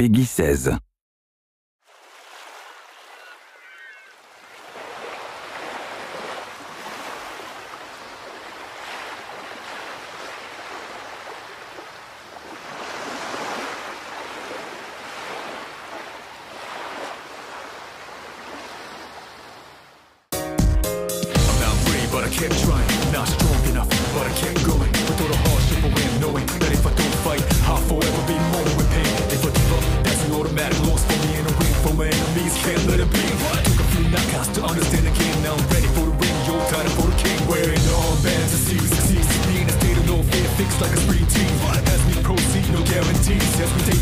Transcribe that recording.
Peggy 16. I'm not brave, but I kept trying. Not strong enough, this can't let it be what? Took a few knockouts to understand the game Now I'm ready for the ring, yo, time for the king. Wearing all bands to of series, series Being a state of no fear, fixed like a spring team. As we proceed, no guarantees. As we take